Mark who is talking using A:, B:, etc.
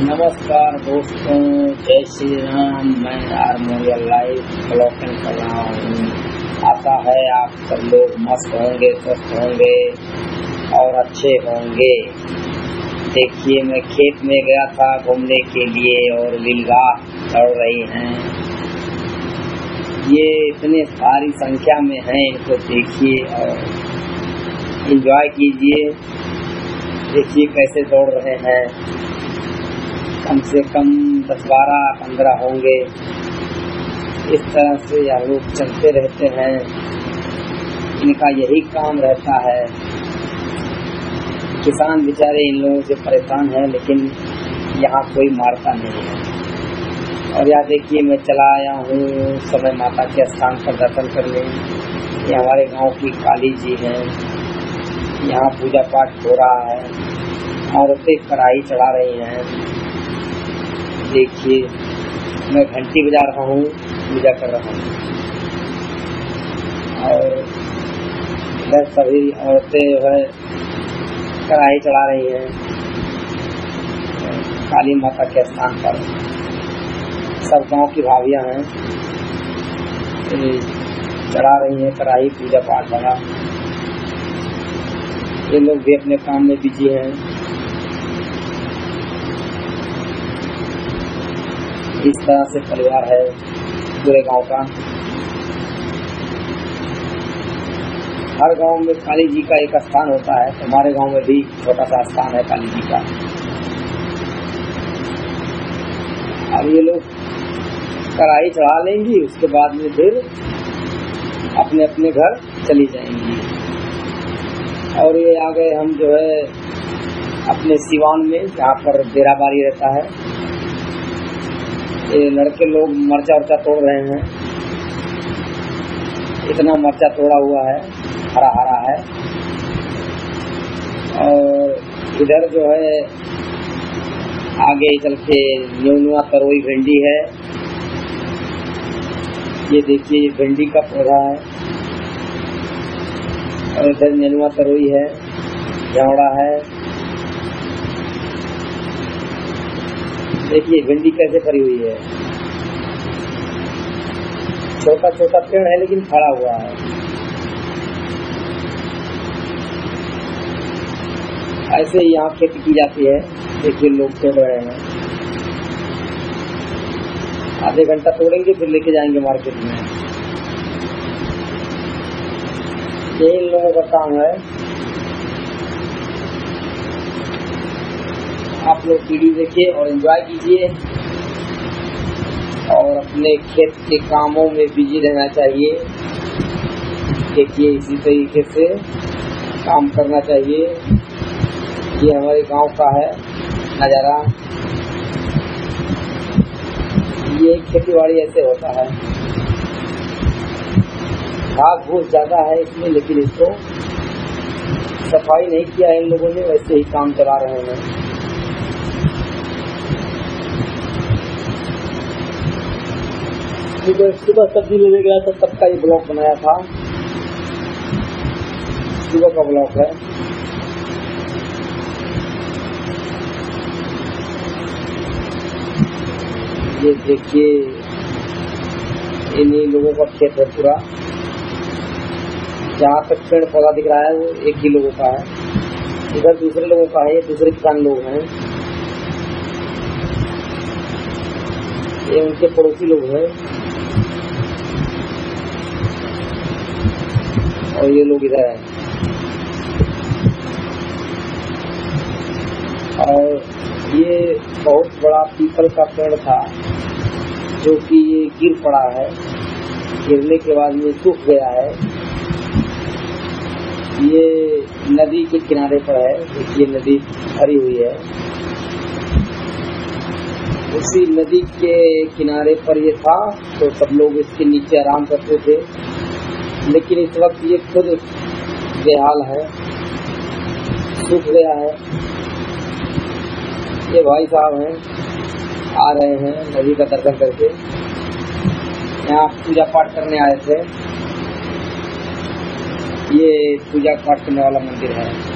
A: नमस्कार दोस्तों, जय श्री राम मैं हारमोनियल लाइव ब्लॉकिंग कर रहा हूँ। आता है आप सब लोग मस्त होंगे, स्वस्थ होंगे और अच्छे होंगे। देखिए, मैं खेत में गया था घूमने के लिए और लीलगाह चढ़ रही हैं। ये इतने सारी संख्या में हैं, इनको देखिए और एंजॉय कीजिए। देखिए कैसे दौड़ रहे हैं। कम से कम दस बारह, पंद्रह होंगे। इस तरह से यह लोग चलते रहते हैं। इनका यही काम रहता है। किसान बेचारे इन लोगों से परेशान है, लेकिन यहाँ कोई मारता नहीं है। और यहाँ देखिए, मैं चला आया हूँ। समय माता के स्थान पर दर्शन करने। ये हमारे गाँव की काली जी है। यहाँ पूजा पाठ हो रहा है। औरतें कढ़ाई चढ़ा रही हैं। देखिए, मैं घंटी बजा रहा हूँ, पूजा कर रहा हूँ। और इधर सभी औरतें जो है, कढ़ाई चढ़ा रही है। काली माता के स्थान पर। सब गाँव की भाभियाँ हैं। चढ़ा रही हैं कढ़ाई, पूजा पाठ वाला। ये लोग भी अपने काम में बिज़ी हैं। इस तरह से परिवार है पूरे गाँव का? हर गाँव में काली जी का एक स्थान होता है हमारे गाँव में भी छोटा सा स्थान है काली जी का। अब ये लोग कढ़ाई चढ़ा लेंगी, उसके बाद में फिर अपने अपने घर चली जाएँगी। और ये आ गए हम जो है, अपने सिवान में, जहाँ पर डेराबारी रहता है ये लड़के लोग मर्चा उर्चा तोड़ रहे हैं। इतना मर्चा तोड़ा हुआ है हरा हरा है। और इधर जो है, आगे चल के न्यूनुआ तरोई भिंडी है। ये देखिए, ये भिंडी का पौधा है। और इधर नेनुआ तरोई है, जावड़ा है। देखिए, भिंडी कैसे फरी हुई है? छोटा छोटा पेड़ है, लेकिन खड़ा हुआ है। ऐसे यहाँ खेती की जाती है, देखिए लोग तोड़ रहे हैं। आधे घंटा तोड़ेंगे, फिर लेके जाएँगे मार्केट में। यही इन लोगों का काम है। आप लोग वीडियो देखिए और एंजॉय कीजिए। और अपने खेत के कामों में बिज़ी रहना चाहिए। देखिए इसी तरीके से काम करना चाहिए। ये हमारे गाँव का है, नज़ारा। ये खेती बाड़ी ऐसे होता है। घास भूस ज़्यादा है इसमें, लेकिन इसको सफ़ाई नहीं किया है इन लोगों ने, वैसे ही काम चला रहे हैं। सुबह सुबह सब्ज़ी लेने गया था, तब का ये ब्लॉक बनाया था। सुबह का ब्लॉक है। ये देखिए इन लोगों का खेत है पूरा। जहाँ तक पेड़ पौधा दिख रहा है, वो एक ही लोगों का है। इधर दूसरे लोगों का है, ये दूसरे किसान लोग हैं। ये उनके पड़ोसी लोग हैं। और ये लोग इधर है और ये बहुत बड़ा पीपल का पेड़ था, जो कि ये गिर पड़ा है। गिरने के बाद ये सूख गया है। ये नदी के किनारे पर है देखिए नदी भरी हुई है। उसी नदी के किनारे पर ये था तो सब लोग इसके नीचे आराम करते थे। लेकिन इस वक्त ये खुद बेहाल है, सूख गया है। ये भाई साहब हैं, आ रहे हैं नदी का दर्शन करके। यहाँ पूजा पाठ करने आए थे। ये पूजा पाठ करने वाला मंदिर है।